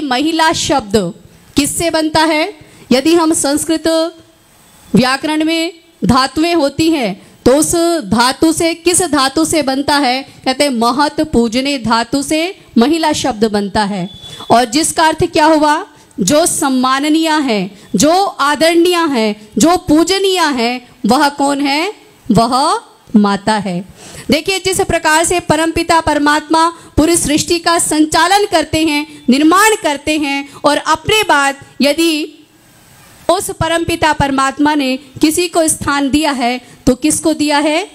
महिला शब्द किससे बनता है? यदि हम संस्कृत व्याकरण में धातुएँ होती हैं तो उस धातु से किस धातु से बनता है? कहते हैं, महत पूजने धातु से महिला शब्द बनता है। और जिसका अर्थ क्या हुआ? जो सम्माननीय है, जो आदरणीय है, जो पूजनीय है, वह कौन है? वह माता है। देखिए, जिस प्रकार से परमपिता, परमात्मा पूरी सृष्टि का संचालन करते हैं, निर्माण करते हैं और अपने बाद यदि उस परमपिता, परमात्मा ने किसी को स्थान दिया है तो किसको दिया है?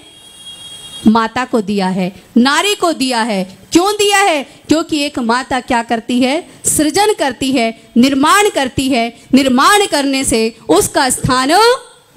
माता को दिया है, नारी को दिया है। क्यों दिया है? क्योंकि एक माता क्या करती है? सृजन करती है, निर्माण करती है। निर्माण करने से उसका स्थान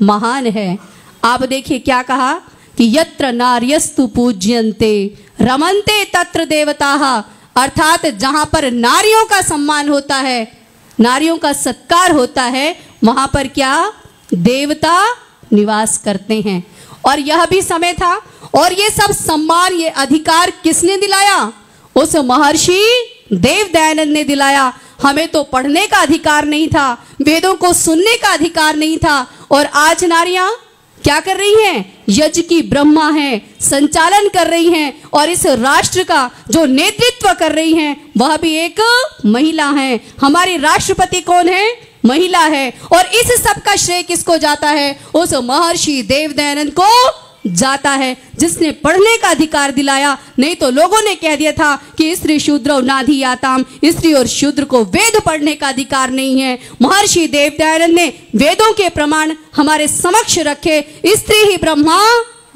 महान है। आप देखिए क्या कहा? कि यत्र नार्यस्तु पूज्यन्ते। रमनते तत्र देवता। अर्थात जहाँ पर नारियों का सम्मान होता है, नारियों का सत्कार होता है, वहाँ पर क्या? देवता निवास करते हैं। और यह भी समय था। और ये सब सम्मान, ये अधिकार किसने दिलाया? उस महर्षि देव दयानंद ने दिलाया। हमें तो पढ़ने का अधिकार नहीं था, वेदों को सुनने का अधिकार नहीं था। और आज नारियाँ क्या कर रही हैं? यज्ञ की ब्रह्मा है, संचालन कर रही हैं और इस राष्ट्र का जो नेतृत्व कर रही हैं, वह भी एक महिला है। हमारी राष्ट्रपति कौन है? महिला है। और इस सब का श्रेय किसको जाता है? उस महर्षि देव दयानंद को जाता है, जिसने पढ़ने का अधिकार दिलाया। नहीं तो लोगों ने कह दिया था कि स्त्री शूद्र और नाधी याताम, स्त्री और शूद्र को वेद पढ़ने का अधिकार नहीं है। महर्षि देव दयानंद ने वेदों के प्रमाण हमारे समक्ष रखे। स्त्री ही ब्रह्मा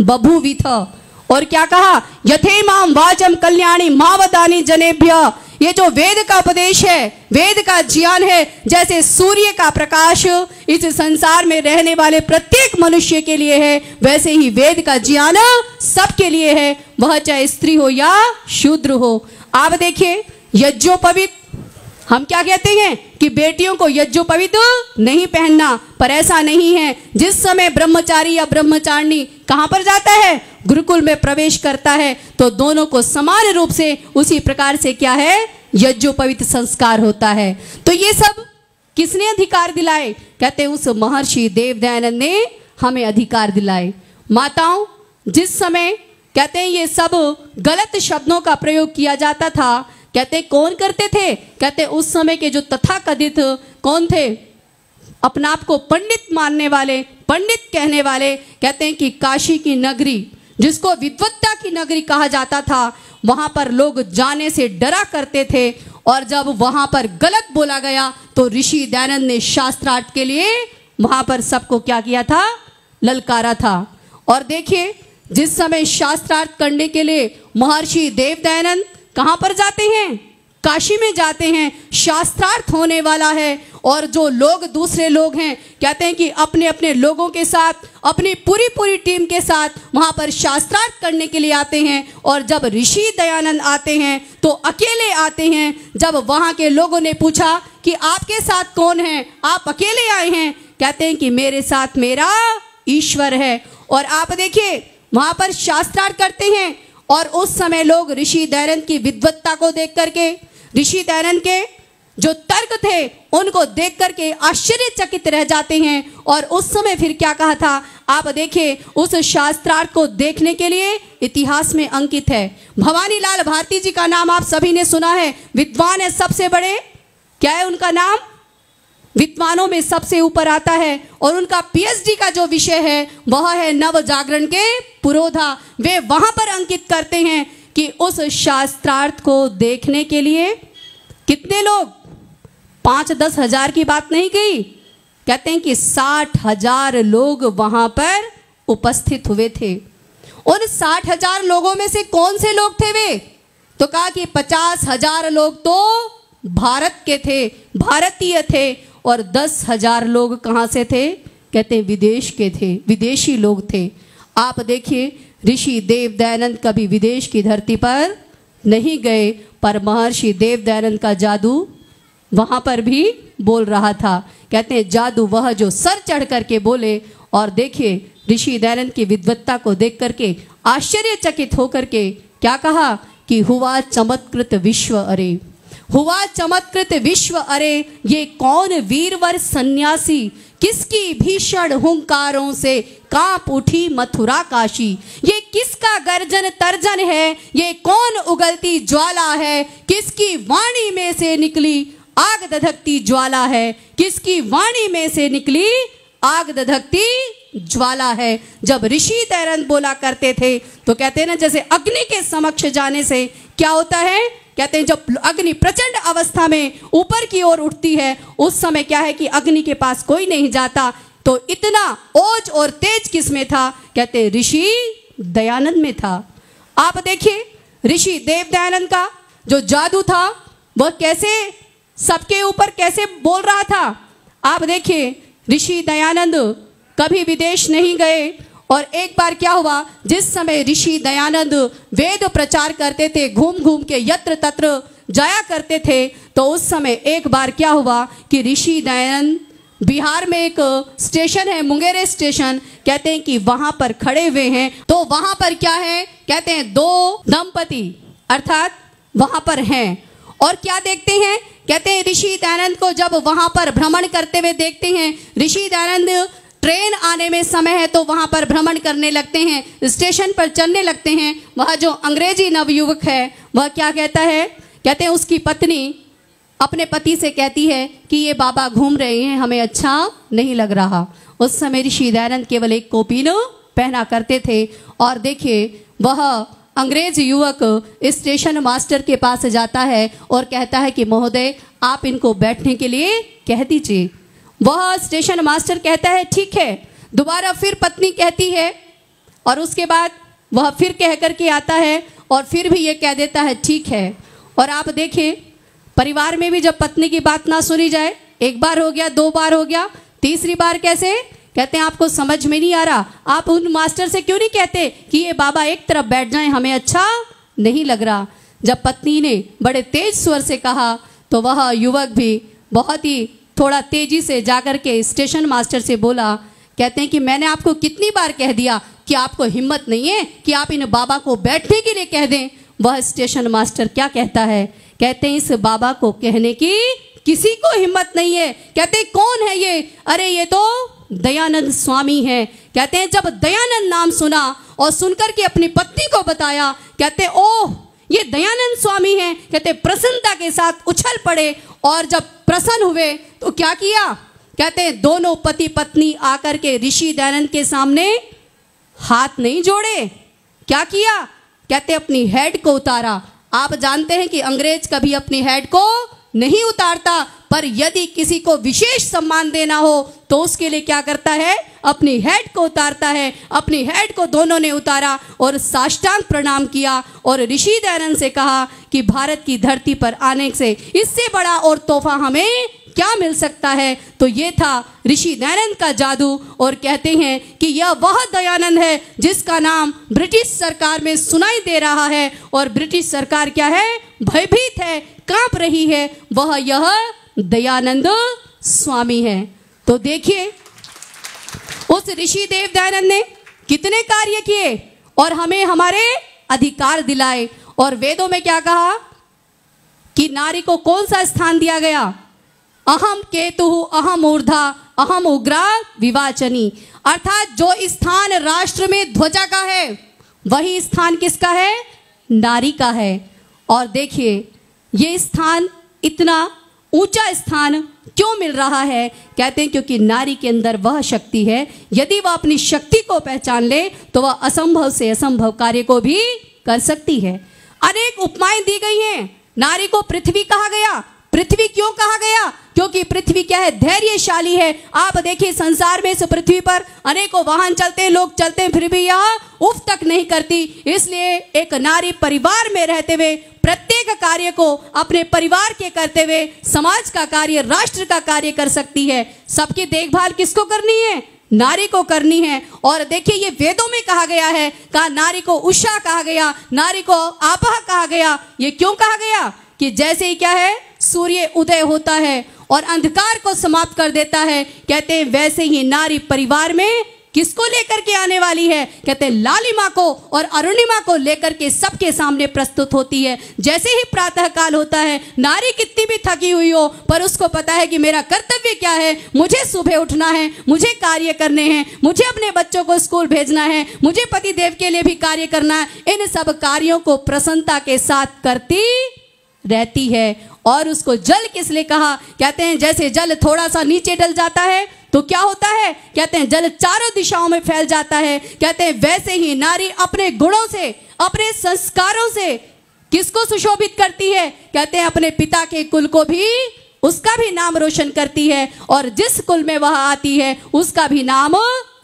बभूविथ। और क्या कहा? यथे माम वाचम कल्याणी मावदानी जनेभ्य। ये जो वेद का उपदेश है, वेद का ज्ञान है, जैसे सूर्य का प्रकाश इस संसार में रहने वाले प्रत्येक मनुष्य के लिए है, वैसे ही वेद का ज्ञान सबके लिए है। वह चाहे स्त्री हो या शूद्र हो। आप देखिए, यज्ञोपवित, हम क्या कहते हैं कि बेटियों को यज्ञोपवित नहीं पहनना, पर ऐसा नहीं है। जिस समय ब्रह्मचारी या ब्रह्मचारिणी कहाँ पर जाता है? गुरुकुल में प्रवेश करता है तो दोनों को समान रूप से उसी प्रकार से क्या है? यज्ञोपवित संस्कार होता है। तो ये सब किसने अधिकार दिलाए? कहते उस महर्षि देव दयानंद ने हमें अधिकार दिलाए। माताओं, जिस समय कहते हैं, ये सब गलत शब्दों का प्रयोग किया जाता था, कहते कौन करते थे? कहते उस समय के जो तथाकथित कौन थे? अपना आप को पंडित मानने वाले, पंडित कहने वाले, कहते हैं कि काशी की नगरी। जिसको विद्वत्ता की नगरी कहा जाता था, वहाँ पर लोग जाने से डरा करते थे और जब वहाँ पर गलत बोला गया तो ऋषि दयानंद ने शास्त्रार्थ के लिए वहाँ पर सबको क्या किया था? ललकारा था। और देखिए, जिस समय शास्त्रार्थ करने के लिए महर्षि देव दयानंद कहाँ पर जाते हैं? काशी में जाते हैं, शास्त्रार्थ होने वाला है। और जो लोग दूसरे लोग हैं, कहते हैं कि अपने अपने लोगों के साथ, अपनी पूरी पूरी टीम के साथ वहाँ पर शास्त्रार्थ करने के लिए आते हैं। और जब ऋषि दयानंद आते हैं तो अकेले आते हैं। जब वहाँ के लोगों ने पूछा कि आपके साथ कौन है? आप अकेले आए हैं। कहते हैं कि मेरे साथ मेरा ईश्वर है। और आप देखिए, वहाँ पर शास्त्रार्थ करते हैं। और उस समय लोग ऋषि दयानंद की विद्वत्ता को देख करके ऋषि दयानंद के जो तर्क थे, उनको देख करके आश्चर्यचकित रह जाते हैं। और उस समय फिर क्या कहा था? आप देखिए, उस शास्त्रार्थ को देखने के लिए इतिहास में अंकित है। भवानी लाल भारती जी का नाम आप सभी ने सुना है। विद्वान है सबसे बड़े। क्या है उनका नाम? विद्वानों में सबसे ऊपर आता है। और उनका पीएचडी का जो विषय है, वह है नव जागरण के पुरोधा। वे वहाँ पर अंकित करते हैं। कि उस शास्त्रार्थ को देखने के लिए कितने लोग? पाँच दस हज़ार की बात नहीं कही। कहते हैं कि साठ हज़ार लोग वहाँ पर उपस्थित हुए थे। उन साठ हज़ार लोगों में से कौन से लोग थे वे? तो कहा कि पचास हज़ार लोग तो भारत के थे, भारतीय थे। और दस हज़ार लोग कहाँ से थे? कहते हैं विदेश के थे, विदेशी लोग थे। आप देखिए ऋषि देव दयानंद कभी विदेश की धरती पर नहीं गए, पर महर्षि देव दयानंद का जादू वहाँ पर भी बोल रहा था। कहते हैं, जादू वह जो सर चढ़ करके बोले और देखिए ऋषि दयानंद की विद्वत्ता को देख करके आश्चर्यचकित होकर के क्या कहा कि हुआ चमत्कृत विश्व अरे। हुआ चमत्कृत विश्व अरे, ये कौन वीरवर सन्यासी किसकी भीषण हुंकारों से काँप उठी मथुरा काशी? ये किसका गर्जन तर्जन है? ये कौन उगलती ज्वाला है? किसकी वाणी में से निकली आग दधकती ज्वाला है? किसकी वाणी में से निकली आग दधकती ज्वाला है? जब ऋषि तैरंत बोला करते थे तो कहते ना, जैसे अग्नि के समक्ष जाने से क्या होता है? कहते हैं, जब अग्नि प्रचंड अवस्था में ऊपर की ओर उठती है, उस समय क्या है कि अग्नि के पास कोई नहीं जाता। तो इतना ओज और तेज किसमें था? कहते ऋषि दयानंद में था। आप देखिए, ऋषि देव दयानंद का जो जादू था, वह कैसे सबके ऊपर कैसे बोल रहा था? आप देखिए, ऋषि दयानंद कभी विदेश नहीं गए और एक बार क्या हुआ? जिस समय ऋषि दयानंद वेद प्रचार करते थे, घूम घूम के यत्र तत्र जाया करते थे तो उस समय एक बार क्या हुआ कि ऋषि दयानंद बिहार में एक स्टेशन है, मुंगेरे स्टेशन, कहते हैं कि वहाँ पर खड़े हुए हैं। तो वहाँ पर क्या है? कहते हैं दो दंपति, अर्थात वहाँ पर हैं। और क्या देखते हैं? कहते हैं ऋषि दयानंद को जब वहाँ पर भ्रमण करते हुए देखते हैं, ऋषि दयानंद ट्रेन आने में समय है तो वहाँ पर भ्रमण करने लगते हैं, स्टेशन पर चलने लगते हैं। वह जो अंग्रेज़ी नवयुवक है, वह क्या कहता है? कहते हैं, उसकी पत्नी अपने पति से कहती है कि ये बाबा घूम रहे हैं, हमें अच्छा नहीं लग रहा। उस समय ऋषि दयानंद केवल एक कोपीन पहना करते थे और देखिए, वह अंग्रेज़ युवक स्टेशन मास्टर के पास जाता है और कहता है कि, महोदय, आप इनको बैठने के लिए कह दीजिए। वह स्टेशन मास्टर कहता है, ठीक है। दोबारा फिर पत्नी कहती है और उसके बाद वह फिर कह कर के आता है और फिर भी ये कह देता है, ठीक है। और आप देखें, परिवार में भी जब पत्नी की बात ना सुनी जाए, एक बार हो गया, दो बार हो गया, तीसरी बार कैसे? कहते हैं, आपको समझ में नहीं आ रहा। आप उन मास्टर से क्यों नहीं कहते कि ये बाबा एक तरफ़ बैठ जाए, हमें अच्छा नहीं लग रहा? जब पत्नी ने बड़े तेज स्वर से कहा तो वह युवक भी बहुत ही थोड़ा तेज़ी से जाकर के स्टेशन मास्टर से बोला, कहते हैं कि मैंने आपको कितनी बार कह दिया कि आपको हिम्मत नहीं है कि आप इन बाबा को बैठने के लिए कह दें। वह स्टेशन मास्टर क्या कहता है? कहते हैं, इस बाबा को कहने की किसी को हिम्मत नहीं है। कहते कौन है ये? अरे, ये तो दयानंद स्वामी है। कहते हैं, जब दयानंद नाम सुना और सुनकर के अपनी पत्नी को बताया, कहते ओह, ये दयानंद स्वामी हैं। कहते प्रसन्नता के साथ उछल पड़े और जब प्रसन्न हुए तो क्या किया? कहते हैं दोनों पति पत्नी आकर के ऋषि दयानंद के सामने हाथ नहीं जोड़े। क्या किया? कहते, अपनी हेड को उतारा। आप जानते हैं कि अंग्रेज़ कभी अपनी हेड को नहीं उतारता। पर यदि किसी को विशेष सम्मान देना हो तो उसके लिए क्या करता है? अपनी हेड को उतारता है। अपनी हेड को दोनों ने उतारा और साष्टांग प्रणाम किया और ऋषि दयानंद से कहा कि भारत की धरती पर आने से इससे बड़ा और तोहफा हमें क्या मिल सकता है? तो ये था ऋषि दयानंद का जादू और कहते हैं कि यह वह दयानंद है जिसका नाम ब्रिटिश सरकार में सुनाई दे रहा है। और ब्रिटिश सरकार क्या है? भयभीत है, काँप रही है। वह यह दयानंद स्वामी है। तो देखिए, उस ऋषि देव दयानंद ने कितने कार्य किए और हमें हमारे अधिकार दिलाए। और वेदों में क्या कहा कि नारी को कौन सा स्थान दिया गया? अहम केतु, अहम ऊर्धा, अहम उग्रा विवाचनी। अर्थात जो स्थान राष्ट्र में ध्वजा का है, वही स्थान किसका है? नारी का है। और देखिए, ये स्थान इतना ऊँचा स्थान क्यों मिल रहा है? कहते हैं क्योंकि नारी के अंदर वह शक्ति है, यदि वह अपनी शक्ति को पहचान ले तो वह असंभव से असंभव कार्य को भी कर सकती है। अनेक उपमाएँ दी गई हैं। नारी को पृथ्वी कहा गया। पृथ्वी क्यों कहा गया? क्योंकि पृथ्वी क्या है? धैर्यशाली है। आप देखिए संसार में इस पृथ्वी पर अनेकों वाहन चलते हैं, लोग चलते हैं, फिर भी यह उफ तक नहीं करती। इसलिए एक नारी परिवार में रहते हुए प्रत्येक कार्य को अपने परिवार के करते हुए, समाज का कार्य, राष्ट्र का कार्य कर सकती है। सबकी देखभाल किसको करनी है? नारी को करनी है। और देखिए, ये वेदों में कहा गया है कहा नारी को उषा कहा गया, नारी को आपह कहा गया। ये क्यों कहा गया? कि जैसे ही क्या है? सूर्य उदय होता है और अंधकार को समाप्त कर देता है। कहते हैं, वैसे ही नारी परिवार में किसको लेकर के आने वाली है? कहते हैं लालिमा को और अरुणिमा को लेकर के सबके सामने प्रस्तुत होती है। जैसे ही प्रातः काल होता है, नारी कितनी भी थकी हुई हो, पर उसको पता है कि मेरा कर्तव्य क्या है, मुझे सुबह उठना है, मुझे कार्य करने हैं, मुझे अपने बच्चों को स्कूल भेजना है, मुझे पति देव के लिए भी कार्य करना है, इन सब कार्यों को प्रसन्नता के साथ करती रहती है। और उसको जल किस लिए कहा? कहते हैं, जैसे जल थोड़ा सा नीचे डल जाता है तो क्या होता है? कहते हैं, जल चारों दिशाओं में फैल जाता है। कहते हैं, वैसे ही नारी अपने गुणों से, अपने संस्कारों से किसको सुशोभित करती है? कहते हैं, अपने पिता के कुल को भी, उसका भी नाम रोशन करती है। और जिस कुल में वह आती है, उसका भी नाम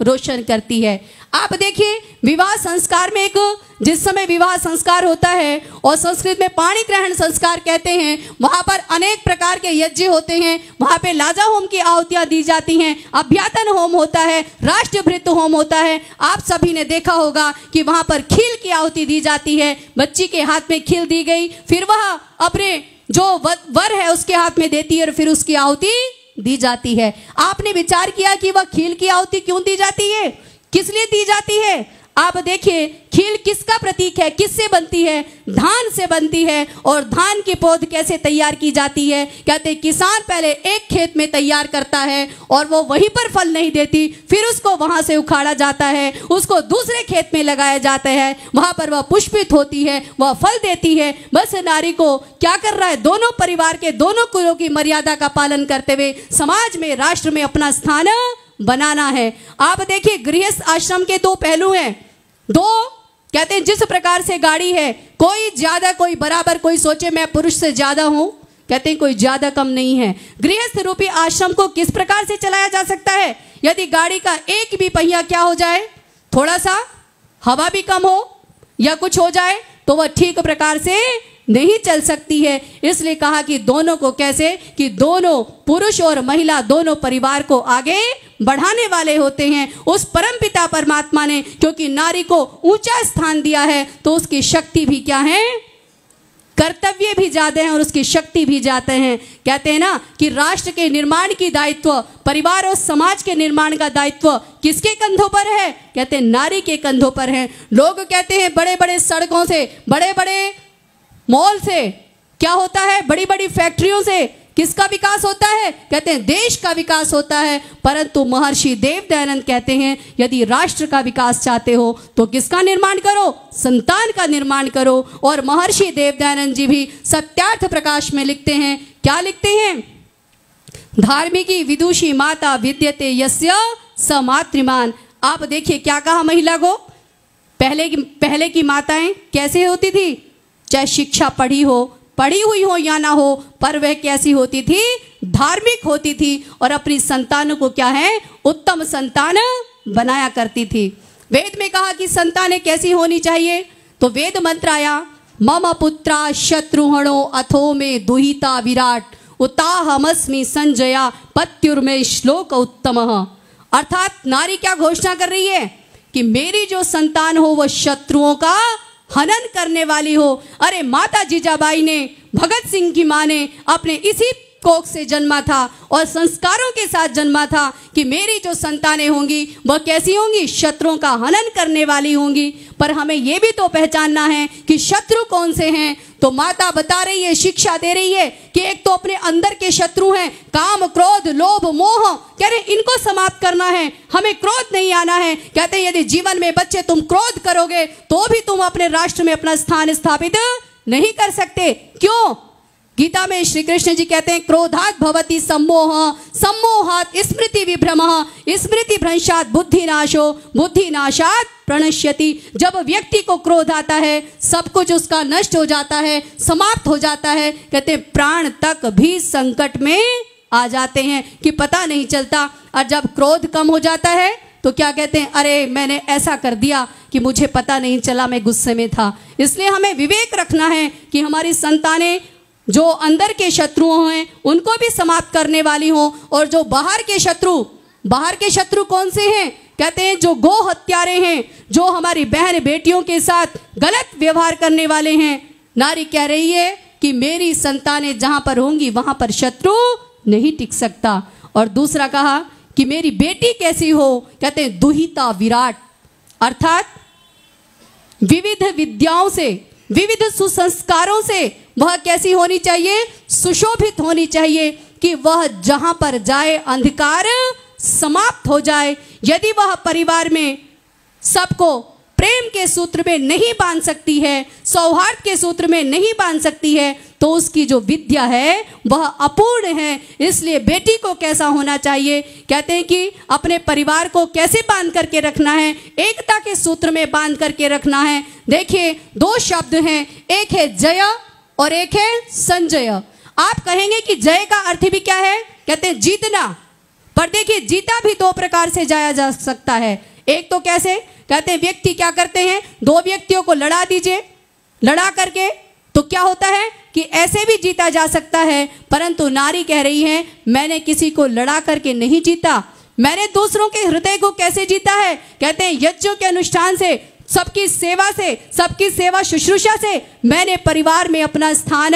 रोशन करती है। आप देखिए, विवाह संस्कार में एक, जिस समय विवाह संस्कार होता है, और संस्कृत में पाणी ग्रहण संस्कार कहते हैं, वहाँ पर अनेक प्रकार के यज्ञ होते हैं। वहाँ पे लाजा होम की आहुतियाँ दी जाती हैं, अभ्यातन होम होता है, राष्ट्रभृत होम होता है। आप सभी ने देखा होगा कि वहाँ पर खील की आहुति दी जाती है। बच्ची के हाथ में खील दी गई, फिर वह अपने जो वर है उसके हाथ में देती है और फिर उसकी आहुति दी जाती है। आपने विचार किया कि वह खील की आहुति क्यों दी जाती है? किस लिए दी जाती है? आप देखिए, खील किसका प्रतीक है? किससे बनती है? धान से बनती है। और धान की पौध कैसे तैयार की जाती है? कहते किसान पहले एक खेत में तैयार करता है और वो वहीं पर फल नहीं देती, फिर उसको वहाँ से उखाड़ा जाता है, उसको दूसरे खेत में लगाया जाता है, वहाँ पर वह पुष्पित होती है, वह फल देती है। बस नारी को क्या कर रहा है? दोनों परिवार के दोनों कुलों की मर्यादा का पालन करते हुए समाज में, राष्ट्र में अपना स्थान बनाना है। आप देखिए, गृहस्थ आश्रम के दो पहलू हैं। दो, कहते हैं, जिस प्रकार से गाड़ी है, कोई ज़्यादा, कोई बराबर, कोई सोचे, मैं पुरुष से ज़्यादा हूँ, कहते हैं, कोई ज़्यादा कम नहीं है। गृहस्थ रूपी आश्रम को किस प्रकार से चलाया जा सकता है? यदि गाड़ी का एक भी पहिया क्या हो जाए, थोड़ा सा हवा भी कम हो या कुछ हो जाए तो वह ठीक प्रकार से नहीं चल सकती है। इसलिए कहा कि दोनों को कैसे? कि दोनों पुरुष और महिला दोनों परिवार को आगे बढ़ाने वाले होते हैं। उस परम पिता परमात्मा ने, क्योंकि नारी को ऊँचा स्थान दिया है तो उसकी शक्ति भी क्या है? कर्तव्य भी ज़्यादा हैं और उसकी शक्ति भी जाते हैं। कहते हैं ना कि राष्ट्र के निर्माण की दायित्व, परिवार और समाज के निर्माण का दायित्व किसके कंधों पर है? कहते हैं नारी के कंधों पर है। लोग कहते हैं बड़े बड़े सड़कों से बड़े बड़े मॉल से। क्या होता है? बड़ी बड़ी फैक्ट्रियों से। किसका विकास होता है? कहते हैं, देश का विकास होता है। परंतु महर्षि देव दयानंद कहते हैं, यदि राष्ट्र का विकास चाहते हो तो किसका निर्माण करो? संतान का निर्माण करो। और महर्षि देव दयानंद जी भी सत्यार्थ प्रकाश में लिखते हैं। क्या लिखते हैं? धार्मिकी विदुषी माता विद्यते यस्य समात्रिमान आप देखिए, क्या कहा महिला को? पहले की पहले की माताएँ कैसे होती थी? चाहे शिक्षा पढ़ी हो, पढ़ी हुई हो या ना हो, पर वह कैसी होती थी? धार्मिक होती थी और अपनी संतानों को क्या है? उत्तम संतान बनाया करती थी। वेद में कहा कि संतानें कैसी होनी चाहिए? तो वेद मंत्र आया, मम पुत्रा शत्रुहणो अथो में दुहिता विराट, उताहमस्मि संजया पत्युर्मे श्लोक उत्तम। अर्थात नारी क्या घोषणा कर रही है? कि मेरी जो संतान हो वह शत्रुओं का हनन करने वाली हो। अरे माता जीजाबाई ने, भगत सिंह की माँ ने अपने इसी कोख से जन्मा था और संस्कारों के साथ जन्मा था कि मेरी जो संतानें होंगी, वह कैसी होंगी? शत्रुओं का हनन करने वाली होंगी। पर हमें यह भी तो पहचानना है कि शत्रु कौन से हैं? तो माता बता रही है, शिक्षा दे रही है कि एक तो अपने अंदर के शत्रु हैं। काम, क्रोध, लोभ, मोह, कह रहे, इनको समाप्त करना है। हमें क्रोध नहीं आना है। कहते यदि जीवन में बच्चे तुम क्रोध करोगे तो भी तुम अपने राष्ट्र में अपना स्थान स्थापित नहीं कर सकते। क्यों? गीता में श्री कृष्ण जी कहते हैं, क्रोधात भवती सम्मोह, सम्मोहात स्मृति विभ्रम, स्मृति भ्रंशात बुद्धि नाशो बुद्धि नाशात प्रणश्यति। जब व्यक्ति को क्रोध आता है, सब कुछ उसका नष्ट हो जाता है, समाप्त हो जाता है, कहते हैं, प्राण तक भी संकट में आ जाते हैं, कि पता नहीं चलता। और जब क्रोध कम हो जाता है तो क्या कहते हैं, अरे, मैंने ऐसा कर दिया कि मुझे पता नहीं चला, मैं गुस्से में था। इसलिए हमें विवेक रखना है कि हमारी संतानें जो अंदर के शत्रुओं हैं, उनको भी समाप्त करने वाली हो। और जो बाहर के शत्रु, बाहर के शत्रु कौन से हैं? कहते हैं, जो गो हत्यारे हैं, जो हमारी बहन बेटियों के साथ गलत व्यवहार करने वाले हैं। नारी कह रही है कि मेरी संतानें जहाँ पर होंगी, वहाँ पर शत्रु नहीं टिक सकता। और दूसरा कहा कि मेरी बेटी कैसी हो? कहते हैं, दुहिता विराट। अर्थात, विविध विद्याओं से, विविध सुसंस्कारों से वह कैसी होनी चाहिए? सुशोभित होनी चाहिए कि वह जहाँ पर जाए, अंधकार समाप्त हो जाए। यदि वह परिवार में सबको प्रेम के सूत्र में नहीं बाँध सकती है, सौहार्द के सूत्र में नहीं बाँध सकती है तो उसकी जो विद्या है, वह अपूर्ण है। इसलिए बेटी को कैसा होना चाहिए? कहते हैं कि अपने परिवार को कैसे बाँध करके रखना है? एकता के सूत्र में बाँध करके रखना है। देखिए, दो शब्द हैं। एक है जय और एक है संजय। आप कहेंगे कि जय का अर्थ भी क्या है? कहते हैं, जीतना। पर देखिए, जीता भी दो प्रकार से जाया जा सकता है। एक तो कैसे? कहते हैं, व्यक्ति क्या करते हैं? दो व्यक्तियों को लड़ा दीजिए। लड़ा करके तो क्या होता है कि ऐसे भी जीता जा सकता है, परंतु नारी कह रही है, मैंने किसी को लड़ा करके नहीं जीता। मैंने दूसरों के हृदय को कैसे जीता है? कहते हैं, यज्ञों के अनुष्ठान से सबकी सेवा से, सबकी सेवा शुश्रूषा से मैंने परिवार में अपना स्थान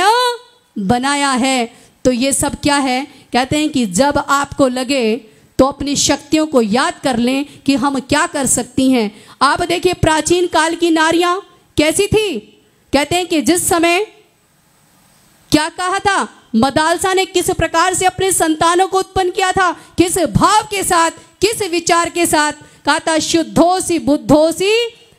बनाया है। तो ये सब क्या है? कहते हैं कि जब आपको लगे तो अपनी शक्तियों को याद कर लें कि हम क्या कर सकती हैं। आप देखिए प्राचीन काल की नारियाँ कैसी थी? कहते हैं कि जिस समय क्या कहा था? मदालसा ने किस प्रकार से अपने संतानों को उत्पन्न किया था? किस भाव के साथ, किस विचार के साथ? कहा था शुद्धोसी बुद्धोसी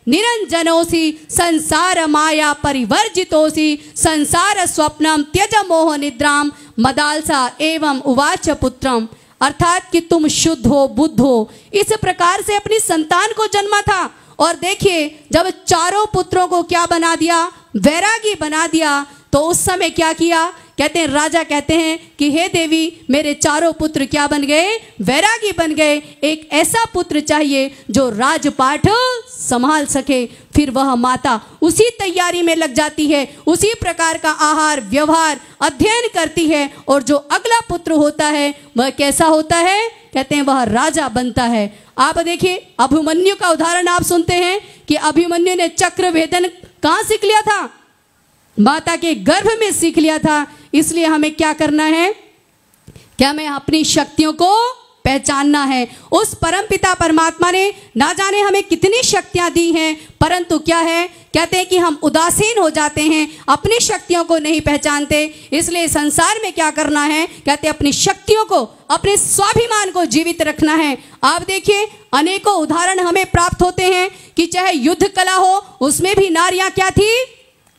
निरंजनोसी संसार माया परिवर्जितोसी संसार स्वप्नम त्यज मोह निद्राम मदालसा एवं उवाच पुत्रम। अर्थात कि तुम शुद्ध हो, बुद्ध हो। इस प्रकार से अपनी संतान को जन्मा था। और देखिए, जब चारों पुत्रों को क्या बना दिया? वैरागी बना दिया। तो उस समय क्या किया? कहते हैं, राजा कहते हैं कि, हे देवी, मेरे चारों पुत्र क्या बन गए? वैरागी बन गए। एक ऐसा पुत्र चाहिए जो राजपाठ संभाल सके। फिर वह माता उसी तैयारी में लग जाती है। उसी प्रकार का आहार, व्यवहार अध्ययन करती है और जो अगला पुत्र होता है, वह कैसा होता है? कहते हैं, वह राजा बनता है। आप देखिए, अभिमन्यु का उदाहरण आप सुनते हैं कि अभिमन्यु ने चक्र वेदन कहाँ सीख लिया था? माता के गर्भ में सीख लिया था। इसलिए हमें क्या करना है? क्या हमें अपनी शक्तियों को पहचानना है? उस परम पिता परमात्मा ने ना जाने हमें कितनी शक्तियाँ दी हैं, परंतु क्या है? कहते हैं कि हम उदासीन हो जाते हैं, अपनी शक्तियों को नहीं पहचानते, इसलिए संसार में क्या करना है? कहते हैं, अपनी शक्तियों को, अपने स्वाभिमान को जीवित रखना है। आप देखिए, अनेकों उदाहरण हमें प्राप्त होते हैं कि चाहे युद्ध कला हो, उसमें भी नारियाँ क्या थी?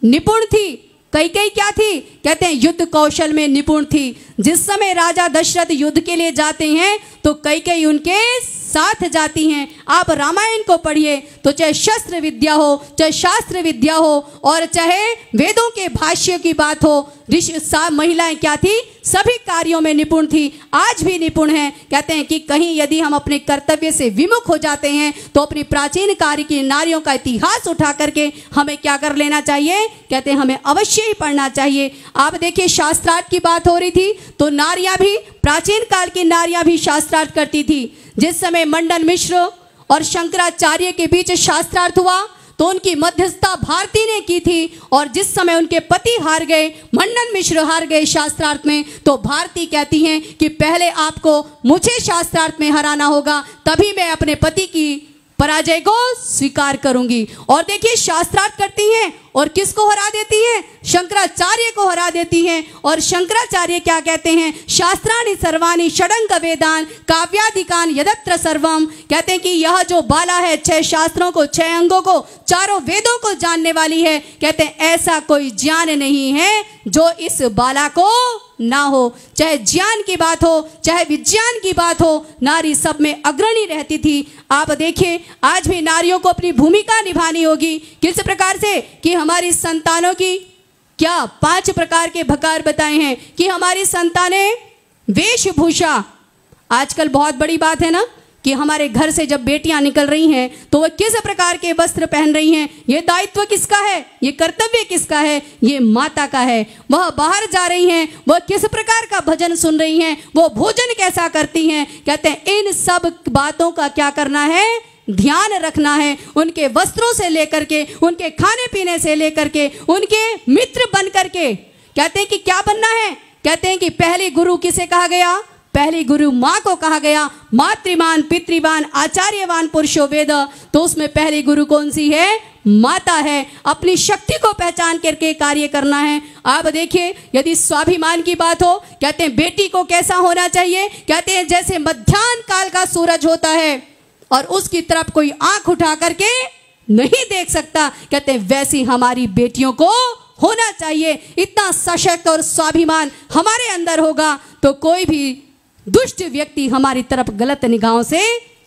निपुण थी। कई कई क्या थी? कहते हैं, युद्ध कौशल में निपुण थी। जिस समय राजा दशरथ युद्ध के लिए जाते हैं तो कई कई उनके साथ जाती हैं। आप रामायण को पढ़िए तो चाहे शस्त्र विद्या हो, चाहे शास्त्र विद्या हो, और चाहे वेदों के भाष्य की बात हो, ऋषि महिलाएँ क्या थी? सभी कार्यों में निपुण थी, आज भी निपुण है। कहते हैं कि कहीं यदि हम अपने कर्तव्य से विमुख हो जाते हैं तो अपनी प्राचीन कार्य की नारियों का इतिहास उठा करके हमें क्या कर लेना चाहिए? कहते हैं, हमें अवश्य ही पढ़ना चाहिए। आप देखिए, शास्त्रार्थ की बात हो रही थी तो नारियाँ भी, प्राचीन काल की नारियाँ भी शास्त्रार्थ करती थी। जिस समय मंडन मिश्र और शंकराचार्य के बीच शास्त्रार्थ हुआ तो उनकी मध्यस्थता भारती ने की थी, और जिस समय उनके पति हार गए, मंडन मिश्र हार गए शास्त्रार्थ में तो भारती कहती हैं कि पहले आपको मुझे शास्त्रार्थ में हराना होगा, तभी मैं अपने पति की पराजय को स्वीकार करूँगी। और देखिए, शास्त्रार्थ करती हैं और किसको हरा देती है? शंकराचार्य को हरा देती है। और शंकराचार्य क्या कहते हैं? शास्त्राणी सर्वाणी षडंग वेदान काव्याधिकान यदत्र सर्वम। कहते हैं कि यह जो बाला है, छह शास्त्रों को, छह अंगों को, चारों वेदों को जानने वाली है। कहते हैं, ऐसा कोई ज्ञान नहीं है जो इस बाला को ना हो। चाहे ज्ञान की बात हो, चाहे विज्ञान की बात हो, नारी सब में अग्रणी रहती थी। आप देखिए, आज भी नारियों को अपनी भूमिका निभानी होगी। किस प्रकार से? कि हमारी संतानों की क्या पाँच प्रकार के भकार बताए हैं कि हमारी संतानें वेशभूषा। आजकल बहुत बड़ी बात है ना कि हमारे घर से जब बेटियाँ निकल रही हैं तो वह किस प्रकार के वस्त्र पहन रही हैं? ये दायित्व किसका है? ये कर्तव्य किसका है? ये माता का है। वह बाहर जा रही हैं वह किस प्रकार का भजन सुन रही हैं? वो भोजन कैसा करती हैं? कहते हैं, इन सब बातों का क्या करना है? ध्यान रखना है, उनके वस्त्रों से लेकर के, उनके खाने पीने से लेकर के, उनके मित्र बन करके कहते हैं कि क्या बनना है? कहते हैं कि पहले गुरु किसे कहा गया? पहली गुरु माँ को कहा गया। मातृमान पितृवान, आचार्यवान, पुरुषो, वेद। तो उसमें पहली गुरु कौन सी है? माता है। अपनी शक्ति को पहचान करके कार्य करना है। आप देखिए, यदि स्वाभिमान की बात हो, कहते हैं बेटी को कैसा होना चाहिए? कहते हैं जैसे मध्यान्ह काल का सूरज होता है। और उसकी तरफ़ कोई आँख उठा करके नहीं देख सकता। कहते, वैसी हमारी बेटियों को होना चाहिए। इतना सशक्त और स्वाभिमान हमारे अंदर होगा तो कोई भी दुष्ट व्यक्ति हमारी तरफ़ गलत निगाहों से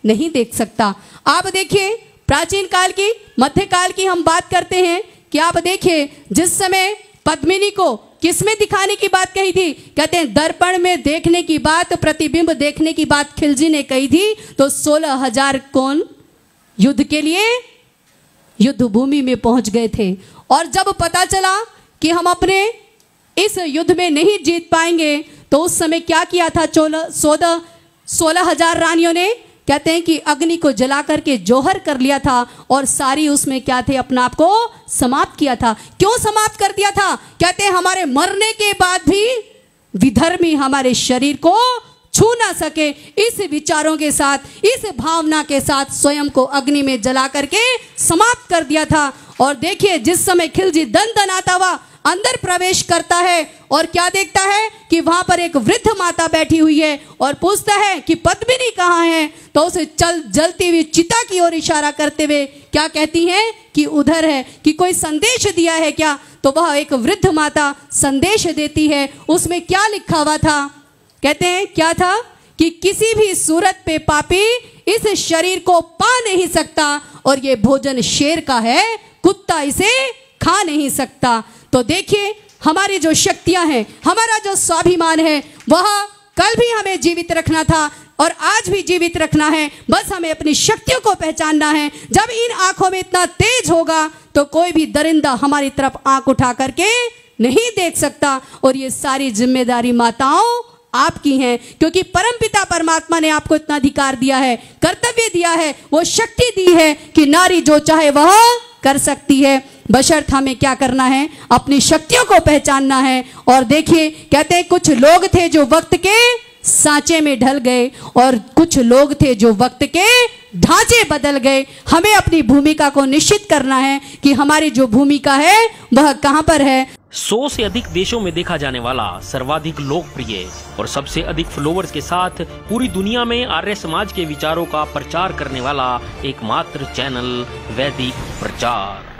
नहीं देख सकता। आप देखिए, प्राचीन काल की मध्यकाल की हम बात करते हैं कि आप देखिए, जिस समय पद्मिनी को किसमें दिखाने की बात कही थी? कहते हैं, दर्पण में देखने की बात, प्रतिबिंब देखने की बात खिलजी ने कही थी। तो सोलह हज़ार कौन युद्ध के लिए युद्ध भूमि में पहुँच गए थे। और जब पता चला कि हम अपने इस युद्ध में नहीं जीत पाएँगे तो उस समय क्या किया था चौदह सोलह सोलह हज़ार रानियों ने? कहते हैं कि अग्नि को जला करके जोहर कर लिया था और सारी उसमें क्या थे? अपना आप को समाप्त किया था। क्यों समाप्त कर दिया था? कहते हैं, हमारे मरने के बाद भी विधर्मी हमारे शरीर को छू ना सके। इस विचारों के साथ, इस भावना के साथ स्वयं को अग्नि में जला करके समाप्त कर दिया था। और देखिए, जिस समय खिलजी दन दन आता हुआ अंदर प्रवेश करता है और क्या देखता है कि वहाँ पर एक वृद्ध माता बैठी हुई है और पूछता है कि, पद्मिनी कहाँ है? तो उसे चल, जलती हुई चिता की ओर इशारा करते हुए क्या कहती हैं कि उधर है, कि कोई संदेश दिया है क्या? तो वह एक वृद्ध माता संदेश देती है। उसमें क्या लिखा हुआ था? कहते हैं, क्या था? कि किसी भी सूरत पे पापी इस शरीर को पा नहीं सकता और ये भोजन शेर का है, कुत्ता इसे खा नहीं सकता। तो देखिए, हमारी जो शक्तियाँ हैं, हमारा जो स्वाभिमान है, वह कल भी हमें जीवित रखना था। और आज भी जीवित रखना है। बस हमें अपनी शक्तियों को पहचानना है। जब इन आँखों में इतना तेज होगा तो कोई भी दरिंदा हमारी तरफ़ आँख उठा करके नहीं देख सकता। और ये सारी ज़िम्मेदारी माताओं आपकी हैं, क्योंकि परमपिता परमात्मा ने आपको इतना अधिकार दिया है, कर्तव्य दिया है, वो शक्ति दी है कि नारी जो चाहे वह कर सकती है। बशर्त हमें क्या करना है? अपनी शक्तियों को पहचानना है। और देखिए, कहते हैं, कुछ लोग थे जो वक्त के सांचे में ढल गए और कुछ लोग थे जो वक्त के ढांचे बदल गए। हमें अपनी भूमिका को निश्चित करना है कि हमारी जो भूमिका है, वह कहाँ पर है। सौ से अधिक देशों में देखा जाने वाला सर्वाधिक लोकप्रिय और सबसे अधिक फॉलोअर्स के साथ पूरी दुनिया में आर्य समाज के विचारों का प्रचार करने वाला एकमात्र चैनल वैदिक प्रचार।